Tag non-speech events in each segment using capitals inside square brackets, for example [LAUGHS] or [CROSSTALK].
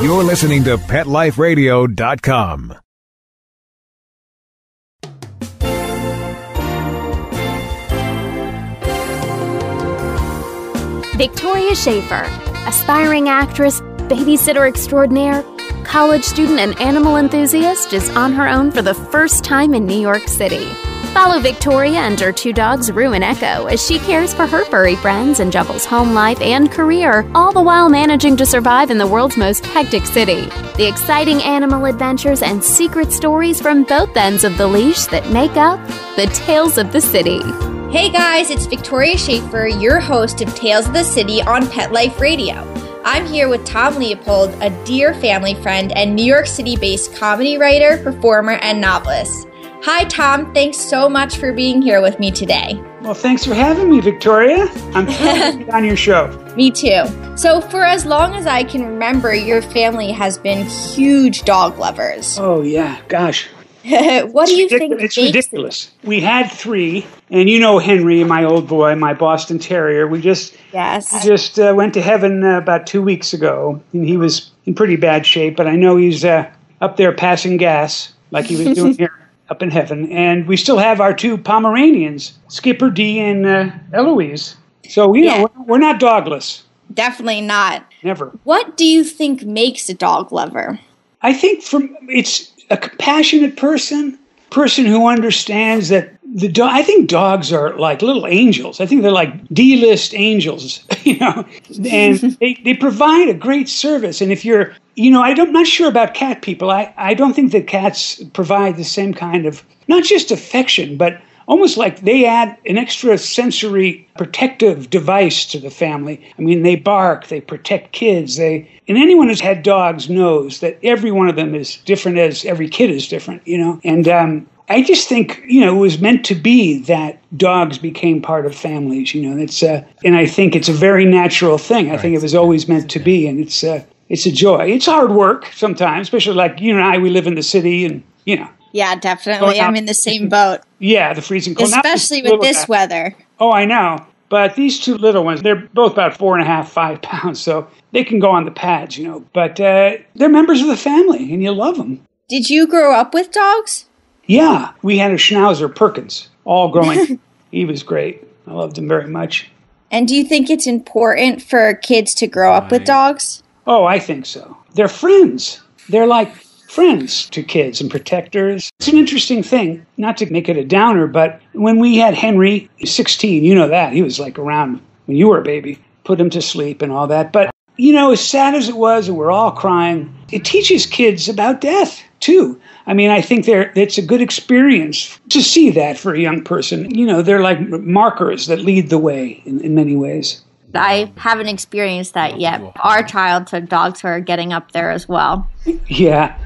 You're listening to PetLifeRadio.com. Victoria Schaefer, aspiring actress, babysitter extraordinaire, college student, and animal enthusiast, is on her own for the first time in New York City. Follow Victoria and her two dogs, Rue and Echo, as she cares for her furry friends and juggles home life and career, all the while managing to survive in the world's most hectic city. The exciting animal adventures and secret stories from both ends of the leash that make up the Tails of the City. Hey guys, it's Victoria Schaefer, your host of Tails of the City on Pet Life Radio. I'm here with Tom Leopold, a dear family friend and New York City based comedy writer, performer, and novelist. Hi, Tom. Thanks so much for being here with me today. Well, thanks for having me, Victoria. I'm [LAUGHS] thrilled to be on your show. Me too. So, for as long as I can remember, your family has been huge dog lovers. Oh, yeah. Gosh. [LAUGHS] what do you think? It's ridiculous. We had three, and you know Henry, my old boy, my Boston Terrier. We just Yes. just uh, went to heaven uh, about two weeks ago, and he was in pretty bad shape. But I know he's uh, up there passing gas like he was doing [LAUGHS] here up in heaven. And we still have our two Pomeranians, Skipper D and uh, Eloise. So you Yeah. know we're, we're not dogless, Definitely not. never. What do you think makes a dog lover? I think from it's a compassionate person, person who understands that the dog. I think dogs are like little angels. I think they're like D-list angels, [LAUGHS] you know, and [LAUGHS] they, they provide a great service. And if you're, you know, I don't, I'm not sure about cat people. I, I don't think that cats provide the same kind of not just affection, but almost like they add an extra sensory protective device to the family. I mean, they bark, they protect kids, they and anyone who's had dogs knows that every one of them is different as every kid is different, you know. And um, I just think you know it was meant to be that dogs became part of families. You know, it's uh, and I think it's a very natural thing. I think it was always meant to be, and it's uh, it's a joy. It's hard work sometimes, especially like you and I. We live in the city, and you know, Yeah, definitely. I'm in the same [LAUGHS] boat, yeah, the freezing cold. Especially with this guy. weather. Oh, I know. But these two little ones, they're both about four and a half, five pounds, so they can go on the pads, you know. But uh, they're members of the family, and you love them. Did you grow up with dogs? Yeah, we had a Schnauzer Perkins, all growing. [LAUGHS] he was great. I loved him very much. And do you think it's important for kids to grow up with dogs? Oh, I think so. They're friends. They're like friends to kids and protectors. It's an interesting thing, not to make it a downer, but when we had Henry, 16, you know that, he was like around when you were a baby, put him to sleep and all that. But, you know, as sad as it was, and we're all crying, it teaches kids about death too. I mean, I think they're, it's a good experience to see that for a young person. You know, they're like markers that lead the way in, in many ways. I haven't experienced that yet. Our childhood dogs are getting up there as well. Yeah.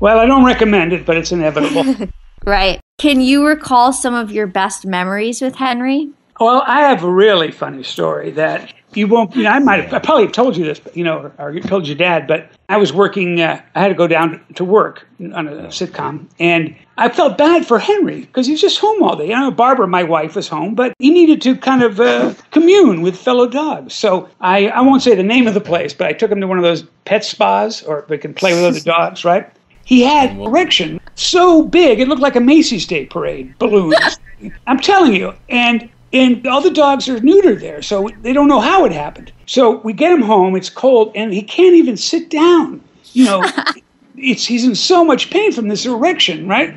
Well, I don't recommend it, but it's inevitable. [LAUGHS] Right. Can you recall some of your best memories with Henry? Well, I have a really funny story that you won't, you know, I might have, I probably have told you this, but you know, or, or told your dad, but I was working, uh, I had to go down to work on a sitcom, and I felt bad for Henry because he was just home all day. You know, Barbara, my wife, was home, but he needed to kind of uh, commune with fellow dogs. So I, I won't say the name of the place, but I took him to one of those pet spas, or they can play with other dogs, right? He had erection so big it looked like a Macy's Day Parade balloon. [LAUGHS] I'm telling you, and and all the dogs are neutered there, so they don't know how it happened. So we get him home. It's cold, and he can't even sit down. You know, [LAUGHS] it's he's in so much pain from this erection, right?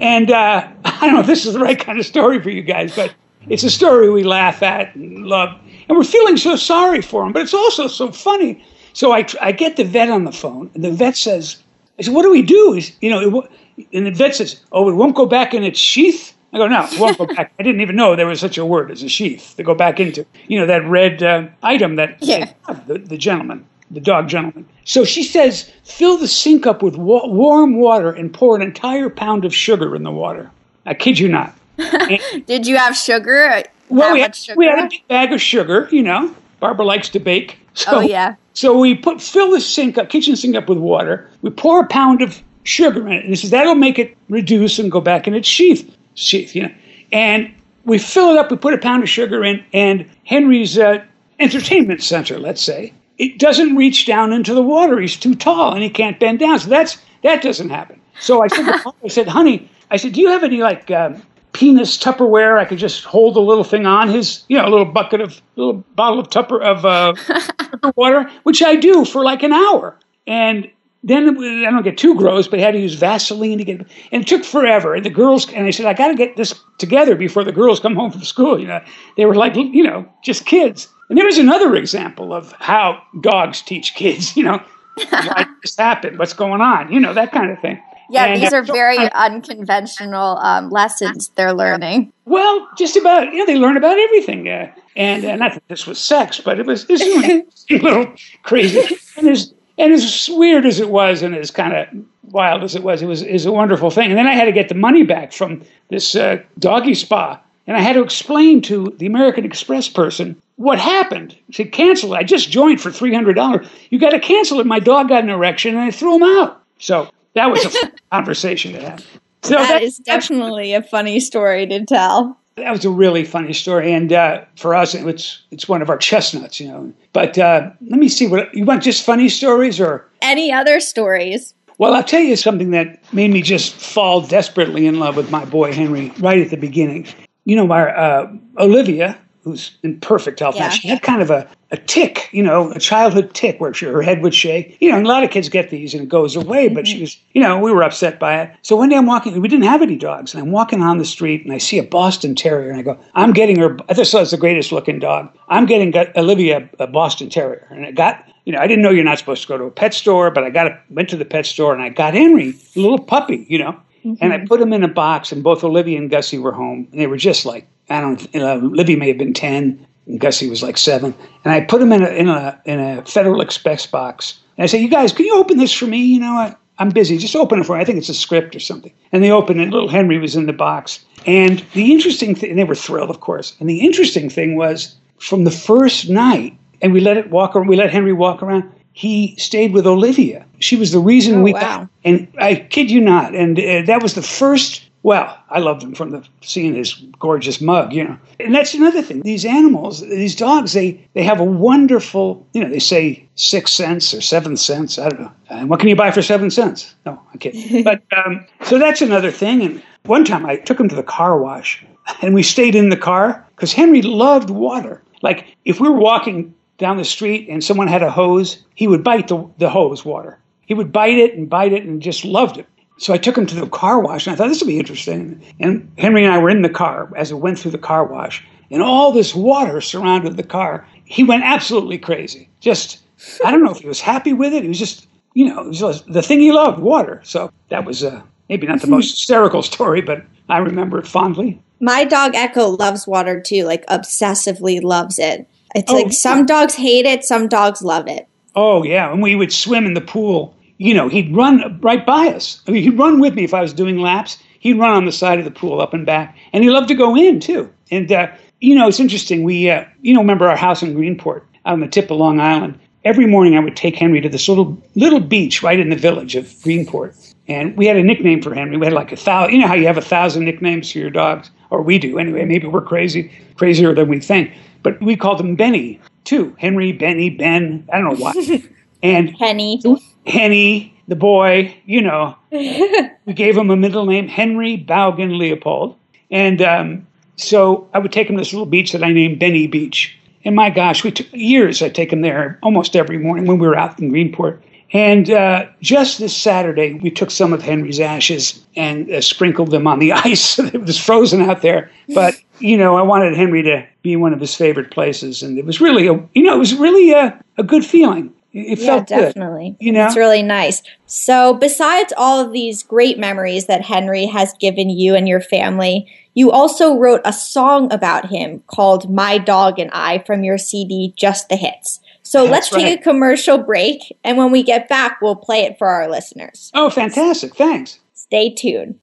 And uh, [LAUGHS] I don't know if this is the right kind of story for you guys, but it's a story we laugh at and love, and we're feeling so sorry for him. But it's also so funny. So I I get the vet on the phone, and the vet says, "I said, what do we do?" He's, you know, it, and the vet says, "Oh, it won't go back in its sheath." I go, no, it won't go back. I didn't even know there was such a word as a sheath to go back into. You know, that red uh, item that Yeah. the, the gentleman, the dog gentleman. So she says, fill the sink up with wa- warm water and pour an entire pound of sugar in the water. I kid you not. [LAUGHS] Did you have sugar? Well, How we had, sugar? we had a big bag of sugar, you know. Barbara likes to bake. [LAUGHS] So, Oh, yeah. So we put fill the sink up, kitchen sink up with water. We pour a pound of sugar in it, and he says that'll make it reduce and go back in its sheath. Sheath, you know. And we fill it up. We put a pound of sugar in, and Henry's uh, entertainment center, let's say, it doesn't reach down into the water. He's too tall and he can't bend down. So that's that doesn't happen. So I said, [LAUGHS] I said, honey, I said, do you have any like um, penis Tupperware? I could just hold the little thing on his, you know, a little bucket of, little bottle of Tupper of uh, [LAUGHS] water, which I do for like an hour. And then I don't get too gross, but I had to use Vaseline to get, and it took forever. And the girls, and I said, I got to get this together before the girls come home from school. You know, they were like, you know, just kids. And there was another example of how dogs teach kids. [LAUGHS] You know, why this happened? What's going on? You know, that kind of thing. Yeah, and these are very unconventional um, lessons they're learning. Well, just about, you know, they learn about everything. Uh, and uh, not that this was sex, but it was, it was [LAUGHS] a little crazy. And as, and as weird as it was and as kind of wild as it was, it was, is a wonderful thing. And then I had to get the money back from this uh, doggy spa. And I had to explain to the American Express person what happened. She said, cancel it. I just joined for $300. You got to cancel it. My dog got an erection and I threw him out. So that was a [LAUGHS] conversation to have. So that, that is definitely a funny story to tell. That was a really funny story, and uh, for us, it's it's one of our chestnuts, you know. But uh, let me see what you want. Just funny stories, or any other stories? Well, I'll tell you something that made me just fall desperately in love with my boy Henry right at the beginning. You know, our uh, Olivia, who's in perfect health yeah. now, she had kind of a, a tick, you know, a childhood tick where she, her head would shake. You know, a lot of kids get these and it goes away, mm-hmm. but she was, you know, we were upset by it. So one day I'm walking, we didn't have any dogs, and I'm walking on the street and I see a Boston Terrier and I go, I'm getting her, I just thought it's the greatest looking dog. I'm getting Olivia a Boston Terrier. And I got, you know, I didn't know you're not supposed to go to a pet store, but I got a, went to the pet store and I got Henry, a little puppy, you know. Mm-hmm. And I put him in a box, and both Olivia and Gussie were home, and they were just like I don't. You know, Olivia may have been ten, and Gussie was like seven. And I put him in a in a in a Federal Express box. And I said, "You guys, can you open this for me? You know, I, I'm busy. Just open it for me. I think it's a script or something." And they opened it. Little Henry was in the box. And the interesting thing, and they were thrilled, of course. And the interesting thing was, from the first night, and we let it walk. Around, we let Henry walk around. He stayed with Olivia. She was the reason oh, we. Wow. And I kid you not. And uh, that was the first well, I loved him from the seeing his gorgeous mug, you know. And that's another thing. These animals, these dogs, they they have a wonderful, you know, they say six cents or seven cents. I don't know. And what can you buy for seven cents? No, I can't. [LAUGHS] but um, so that's another thing. And one time I took him to the car wash, and we stayed in the car because Henry loved water. Like if we were walking down the street and someone had a hose, he would bite the, the hose water. He would bite it and bite it and just loved it. So I took him to the car wash, and I thought this would be interesting. And Henry and I were in the car as it went through the car wash, and all this water surrounded the car. He went absolutely crazy. Just, I don't know if he was happy with it. He was just, you know, the thing he loved, water. So that was uh, maybe not the most hysterical story, but I remember it fondly. My dog Echo loves water too, like obsessively loves it. It's oh, like some dogs hate it, some dogs love it. Oh yeah, and we would swim in the pool you know, he'd run right by us. I mean, he'd run with me if I was doing laps. He'd run on the side of the pool up and back, and he loved to go in too. And uh, you know, it's interesting. We, uh, you know, remember our house in Greenport out on the tip of Long Island. Every morning, I would take Henry to this little little beach right in the village of Greenport, and we had a nickname for Henry. We had like a thousand. You know how you have a thousand nicknames for your dogs, or we do anyway. Maybe we're crazy, crazier than we think. But we called him Benny too. Henry, Benny, Ben. I don't know why. [LAUGHS] And Henny. Henny, the boy, you know, [LAUGHS] we gave him a middle name, Henry Baugen Leopold. And um, so I would take him to this little beach that I named Benny Beach. And my gosh, we took years. I'd take him there almost every morning when we were out in Greenport. And uh, just this Saturday, we took some of Henry's ashes and uh, sprinkled them on the [LAUGHS] ice. it was frozen out there. But, you know, I wanted Henry to be one of his favorite places. And it was really, a, you know, it was really a, a good feeling. It yeah, definitely. Good, you know, it's really nice. So, besides all of these great memories that Henry has given you and your family, you also wrote a song about him called "My Dog and I" from your CD "Just the Hits." So That's let's right. take a commercial break, and when we get back, we'll play it for our listeners. Oh, fantastic! Thanks. Stay tuned.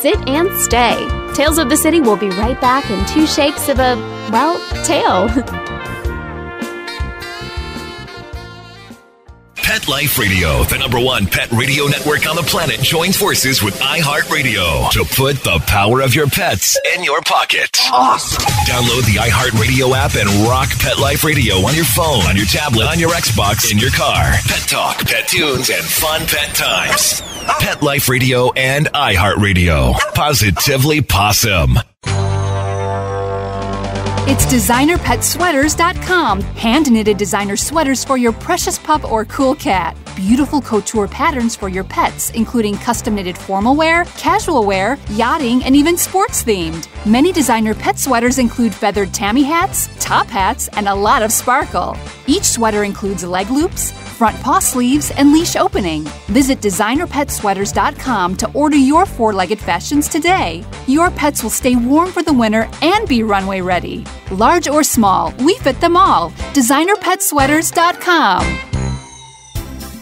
Sit and stay. Tails of the City will be right back in two shakes of a, well, tail. [LAUGHS] Pet Life Radio, the number one pet radio network on the planet, joins forces with iHeartRadio to put the power of your pets in your pocket. Awesome. Download the iHeartRadio app and rock Pet Life Radio on your phone, on your tablet, on your Xbox, in your car. Pet talk, pet tunes, and fun pet times. Oh. Pet Life Radio and iHeartRadio. Positively possum. It's designerpetsweaters.com. Hand knitted designer sweaters for your precious pup or cool cat. Beautiful couture patterns for your pets, including custom knitted formal wear, casual wear, yachting, and even sports themed. Many designer pet sweaters include feathered tammy hats, top hats, and a lot of sparkle. Each sweater includes leg loops, front paw sleeves, and leash opening. Visit designerpetsweaters.com to order your four legged fashions today. Your pets will stay warm for the winter and be runway ready. Large or small, we fit them all. DesignerPetSweaters.com.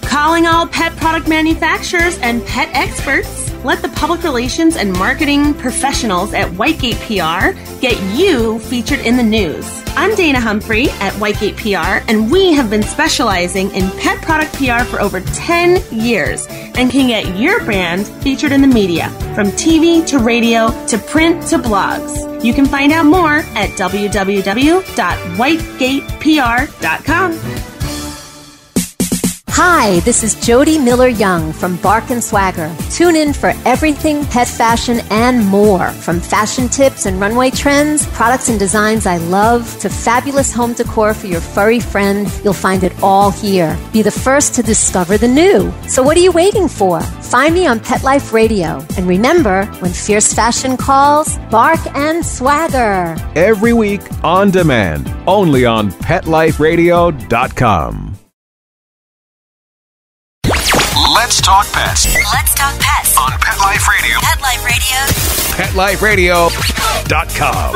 Calling all pet product manufacturers and pet experts. Let the public relations and marketing professionals at Whitegate PR get you featured in the news. I'm Dana Humphrey at Whitegate PR, and we have been specializing in pet product PR for over 10 years and can get your brand featured in the media, from TV to radio to print to blogs. You can find out more at www.whitegatepr.com. Hi, this is Jody Miller Young from Bark and Swagger. Tune in for everything pet fashion and more. From fashion tips and runway trends, products and designs I love, to fabulous home decor for your furry friend, you'll find it all here. Be the first to discover the new. So what are you waiting for? Find me on Pet Life Radio. And remember, when fierce fashion calls, bark and swagger. Every week on demand, only on PetLifeRadio.com. Let's talk pets Let's talk pets on Pet Life Radio. Pet Life Radio. PetLifeRadio.com.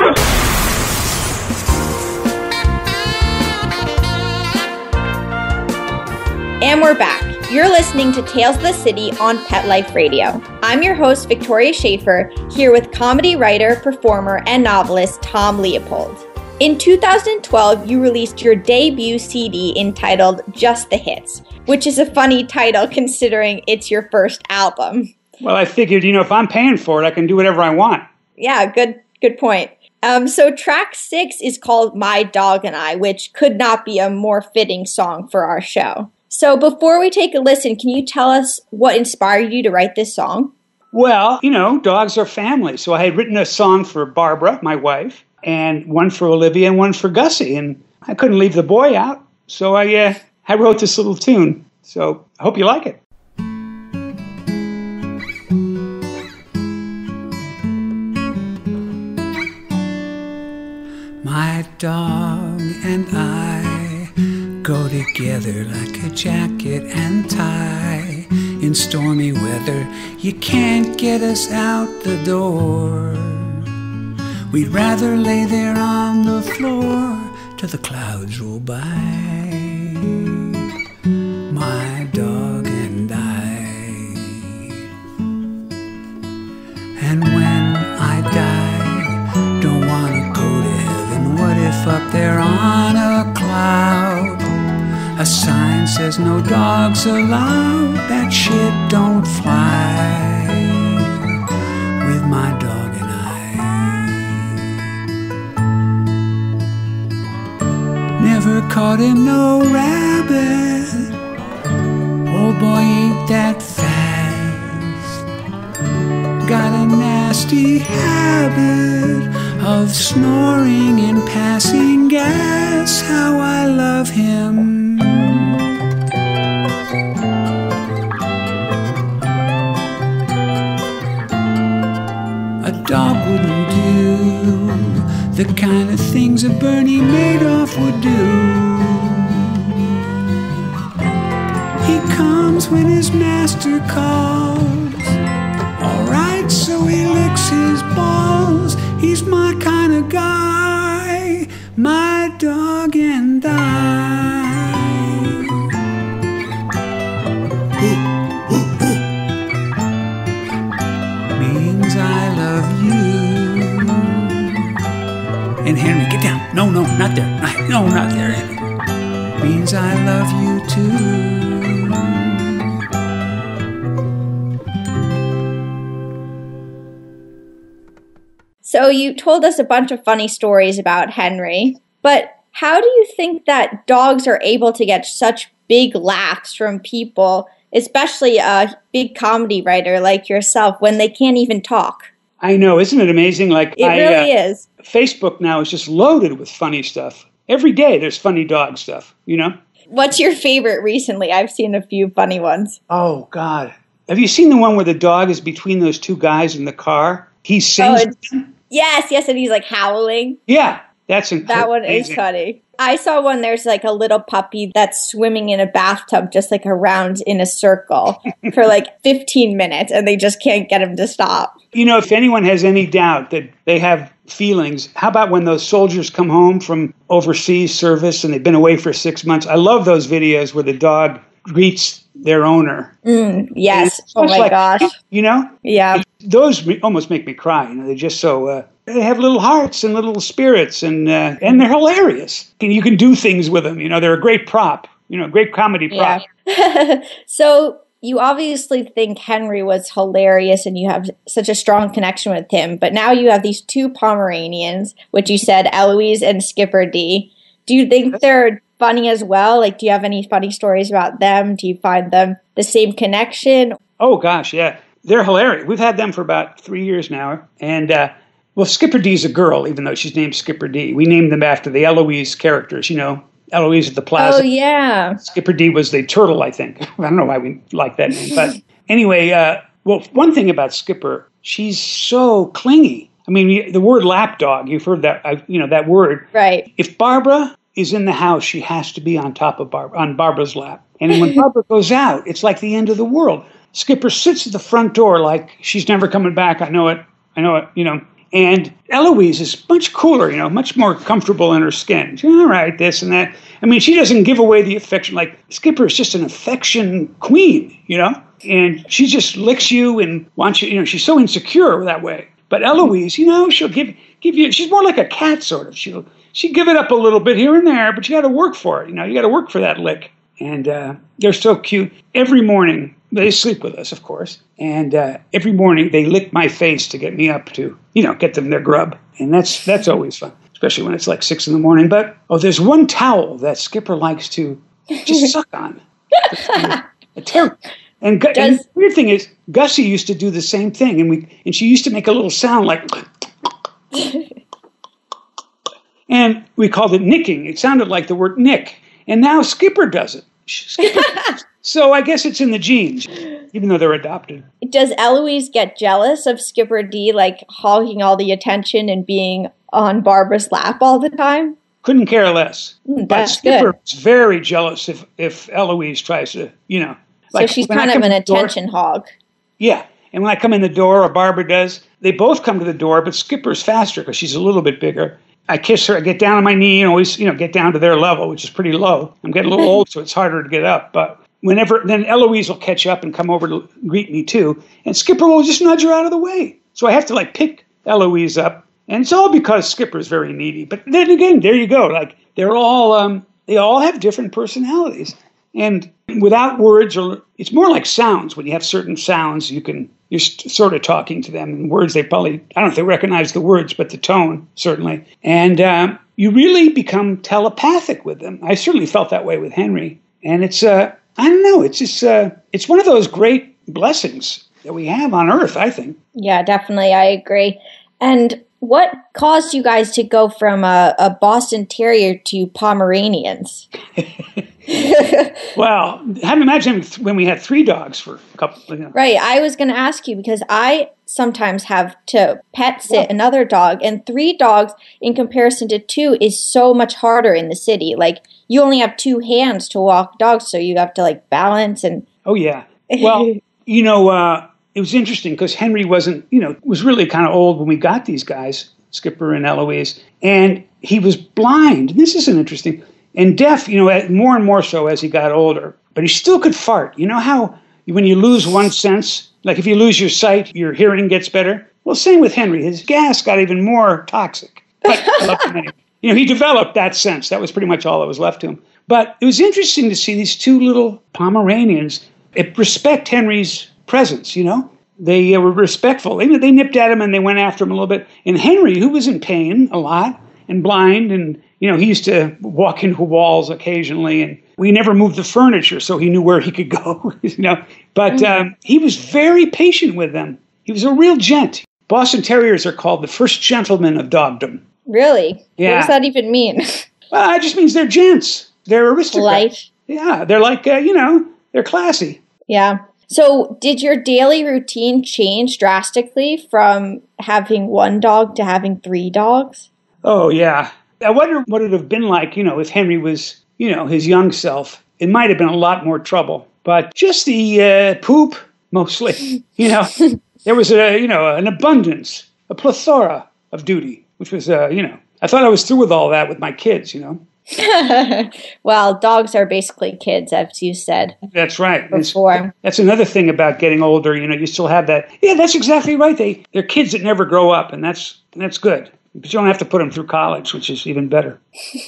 And we're back. You're listening to Tails of the City on Pet Life Radio. I'm your host, Victoria Schaefer, here with comedy writer, performer, and novelist Tom Leopold. In 2012, you released your debut CD entitled Just the Hits, which is a funny title considering it's your first album. Well, I figured, you know, if I'm paying for it, I can do whatever I want. Yeah, good good point. Um, so track six is called My Dog and I, which could not be a more fitting song for our show. So before we take a listen, can you tell us what inspired you to write this song? Well, you know, dogs are family. So I had written a song for Barbara, my wife, and one for Olivia and one for Gussie. And I couldn't leave the boy out. So I, uh, I wrote this little tune. So I hope you like it. My dog and I go together like a jacket and tie. In stormy weather, you can't get us out the door. We'd rather lay there on the floor till the clouds roll by. My dog and I. And when I die, don't wanna go to heaven. What if up there on a cloud, a sign says no dogs allowed? That shit don't fly caught him no rabbit. Old boy ain't that fast got a nasty habit of snoring and passing gas. How I love him. A dog wouldn't do the kind of things a Bernie Madoff would do. He comes when his master calls. Alright, so he licks his balls. He's my kind of guy, my dog Henry, get down. No, no, not there. No, not there, Henry. Means I love you too. So you told us a bunch of funny stories about Henry, but how do you think that dogs are able to get such big laughs from people, especially a big comedy writer like yourself, when they can't even talk? I know, isn't it amazing? Like it I, really uh, is. Facebook now is just loaded with funny stuff. Every day there's funny dog stuff, you know? What's your favorite recently? I've seen a few funny ones. Oh God. Have you seen the one where the dog is between those two guys in the car? He sings. Oh, yes, yes, and he's like howling. Yeah, that's that one is funny. I saw one. There's like a little puppy that's swimming in a bathtub, just like around in a circle [LAUGHS] for like 15 minutes, and they just can't get him to stop. You know, if anyone has any doubt that they have feelings, how about when those soldiers come home from overseas service and they've been away for six months? I love those videos where the dog greets their owner. Mm, yes. Oh my like, gosh. You know? Yeah. Those almost make me cry. You know, they're just so. Uh, they have little hearts and little spirits, and uh, and they're hilarious. And you can do things with them. You know, they're a great prop. You know, great comedy prop. Yeah. [LAUGHS] so you obviously think Henry was hilarious and you have such a strong connection with him, but now you have these two Pomeranians, which you said Eloise and Skipper D. Do you think they're funny as well? Like, do you have any funny stories about them? Do you find them the same connection? Oh, gosh, yeah. They're hilarious. We've had them for about three years now. And, uh, well, Skipper D's a girl, even though she's named Skipper D. We named them after the Eloise characters, you know, Eloise at the plaza. Oh, yeah. Skipper D was the turtle, I think. [LAUGHS] I don't know why we like that name. But [LAUGHS] anyway, uh, well, one thing about Skipper, she's so clingy. I mean, the word lapdog, you've heard that, uh, you know, that word. Right. If Barbara is in the house, she has to be on top of Barbara, on Barbara's lap. And when [LAUGHS] Barbara goes out, it's like the end of the world. Skipper sits at the front door like she's never coming back. I know it. I know it, you know. And Eloise is much cooler, you know, much more comfortable in her skin. She's, all right, this and that. I mean, she doesn't give away the affection. Like Skipper is just an affection queen, you know, and she just licks you and wants you. You know, she's so insecure that way. But Eloise, you know, she'll give give you. She's more like a cat, sort of. She'll she give it up a little bit here and there, but you got to work for it. You know, you got to work for that lick. And uh, they're so cute. Every morning, they sleep with us, of course. And uh, every morning, they lick my face to get me up to, you know, get them their grub. And that's that's always fun, especially when it's like six in the morning. But oh, there's one towel that Skipper likes to just [LAUGHS] suck on. a terrible. And, Does, and the weird thing is, Gussie used to do the same thing, and we and she used to make a little sound like. [LAUGHS] and we called it nicking. It sounded like the word nick. And now Skipper does it. Skipper [LAUGHS] so I guess it's in the genes, even though they're adopted. Does Eloise get jealous of Skipper D, like hogging all the attention and being on Barbara's lap all the time? Couldn't care less. Mm, but is very jealous if, if Eloise tries to, you know. Like so she's kind of an attention door, hog. Yeah. And when I come in the door, or Barbara does, they both come to the door, but Skipper's faster because she's a little bit bigger. I kiss her, I get down on my knee and always, you know, get down to their level, which is pretty low. I'm getting a little [LAUGHS] old, so it's harder to get up. But whenever, then Eloise will catch up and come over to greet me too. And Skipper will just nudge her out of the way. So I have to like pick Eloise up. And it's all because Skipper's very needy. But then again, there you go. Like they're all, um, they all have different personalities. And without words, or it's more like sounds. When you have certain sounds, you can you're sort of talking to them in words. They probably I don't know if they recognize the words, but the tone certainly. And um, you really become telepathic with them. I certainly felt that way with Henry. And it's uh, I don't know. It's just uh, it's one of those great blessings that we have on Earth. I think. Yeah, definitely. I agree. And what caused you guys to go from a, a Boston Terrier to Pomeranians? [LAUGHS] [LAUGHS] well, have imagine when we had three dogs for a couple. You know. Right. I was going to ask you because I sometimes have to pet sit yeah. another dog, and three dogs in comparison to two is so much harder in the city. Like you only have two hands to walk dogs, so you have to like balance and. Oh yeah. Well, [LAUGHS] you know, uh, it was interesting because Henry wasn't, you know, was really kind of old when we got these guys, Skipper and Eloise, and he was blind. This is an interesting and deaf, you know, more and more so as he got older. But he still could fart. You know how when you lose one sense, like if you lose your sight, your hearing gets better? Well, same with Henry. His gas got even more toxic. But. [LAUGHS] You know, he developed that sense. That was pretty much all that was left to him. But it was interesting to see these two little Pomeranians respect Henry's presence, you know? they uh, were respectful. They, they nipped at him and they went after him a little bit. And Henry, who was in pain a lot and blind, and you know he used to walk into walls occasionally, and we never moved the furniture, so he knew where he could go. [LAUGHS] you know, but mm-hmm. um, he was very patient with them. He was a real gent. Boston Terriers are called the first gentlemen of dogdom. Really? Yeah. What does that even mean? [LAUGHS] Well, it just means they're gents. They're aristocrats. Yeah, they're like uh, you know, they're classy. Yeah. So, did your daily routine change drastically from having one dog to having three dogs? Oh yeah. I wonder what it would have been like, you know, if Henry was, you know, his young self. It might have been a lot more trouble. But just the uh, poop, mostly. You know, [LAUGHS] there was a, you know, an abundance, a plethora of duty, which was, uh, you know, I thought I was through with all that with my kids, you know. [LAUGHS] well, dogs are basically kids, as you said. That's right. Before. that's another thing about getting older. You know, you still have that. Yeah, that's exactly right. They they're kids that never grow up, and that's that's good. But you don't have to put them through college, which is even better. [LAUGHS]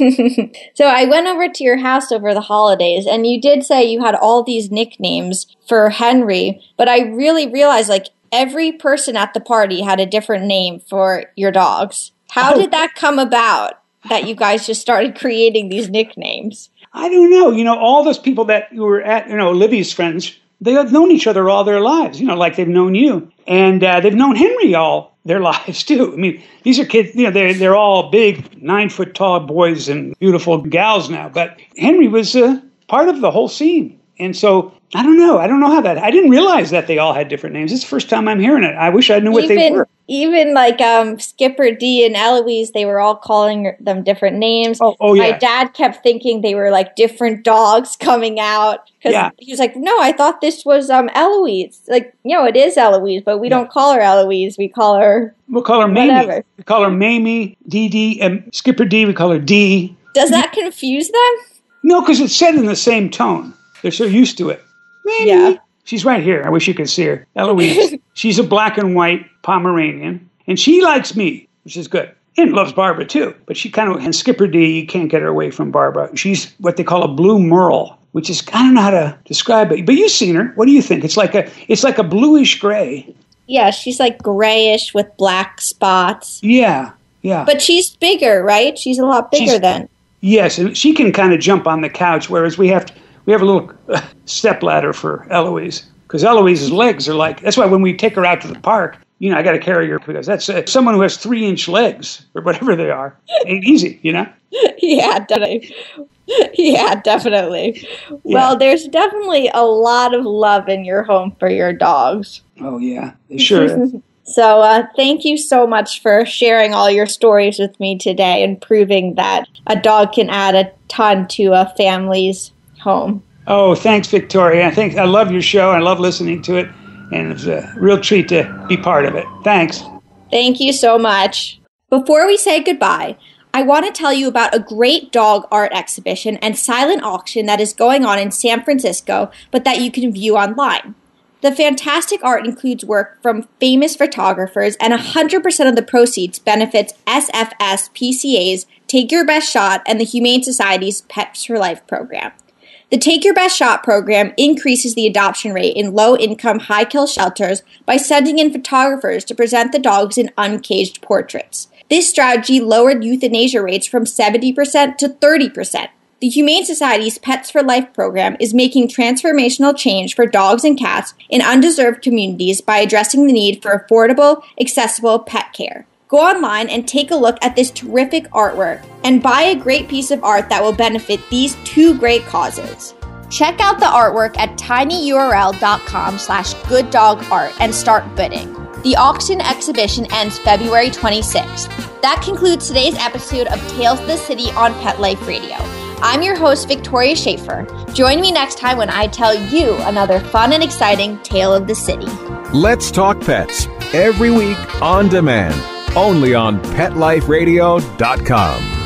so I went over to your house over the holidays, and you did say you had all these nicknames for Henry, but I really realized like every person at the party had a different name for your dogs. How oh. did that come about? that you guys just started creating these nicknames? I don't know. You know, all those people that you were at, you know, Livy's friends, they have known each other all their lives, you know, like they've known you. And uh, they've known Henry all their [LAUGHS] lives, too. I mean, these are kids, you know, they're, they're all big, nine foot tall boys and beautiful gals now. But Henry was uh, part of the whole scene. And so I don't know. I don't know how that. I didn't realize that they all had different names. It's the first time I'm hearing it. I wish I knew what even, they were. Even like um, Skipper D and Eloise, they were all calling them different names. Oh, oh yeah. My dad kept thinking they were like different dogs coming out because yeah. he was like, "No, I thought this was um Eloise. Like, you know, it is Eloise, but we yeah. don't call her Eloise. We call her we'll call her Mamie. We call her Mamie, D D and Skipper D. We call her D. Does that confuse them? No, because it's said in the same tone. They're so used to it. Maybe. Yeah. She's right here. I wish you could see her. Eloise. [LAUGHS] She's a black and white Pomeranian, and she likes me, which is good. And loves Barbara too. But she kind of, and Skipper D, you can't get her away from Barbara. She's what they call a blue merle, which is, I don't know how to describe it, but you've seen her. What do you think? It's like a, it's like a bluish gray. Yeah, she's like grayish with black spots. Yeah, yeah. But she's bigger, right? She's a lot bigger she's, than. Yes, and she can kind of jump on the couch, whereas we have to, we have a little [LAUGHS] step ladder for Eloise because Eloise's legs are like. That's why when we take her out to the park, you know, I got to carry her because that's uh, someone who has three inch legs or whatever they are. Ain't easy, you know. [LAUGHS] yeah, definitely. Yeah, definitely. Yeah. Well, there's definitely a lot of love in your home for your dogs. Oh yeah, [LAUGHS] sure. So, uh, thank you so much for sharing all your stories with me today and proving that a dog can add a ton to a family's home. Oh, thanks, Victoria. I think I love your show. I love listening to it, and it's a real treat to be part of it. Thanks. Thank you so much. Before we say goodbye, I want to tell you about a great dog art exhibition and silent auction that is going on in San Francisco, but that you can view online. The fantastic art includes work from famous photographers, and 100% of the proceeds benefits SF SPCA's Take Your Best Shot and the Humane Society's Pets for Life program. The Take Your Best Shot program increases the adoption rate in low income, high kill shelters by sending in photographers to present the dogs in uncaged portraits. This strategy lowered euthanasia rates from 70% to 30%. The Humane Society's Pets for Life program is making transformational change for dogs and cats in undeserved communities by addressing the need for affordable, accessible pet care. Go online and take a look at this terrific artwork and buy a great piece of art that will benefit these two great causes. Check out the artwork at tinyurl.com slash gooddogart and start bidding. The auction exhibition ends February 26th. That concludes today's episode of Tails of the City on Pet Life Radio. I'm your host, Victoria Schaefer. Join me next time when I tell you another fun and exciting tale of the city. Let's talk pets every week on demand only on PetLifeRadio.com.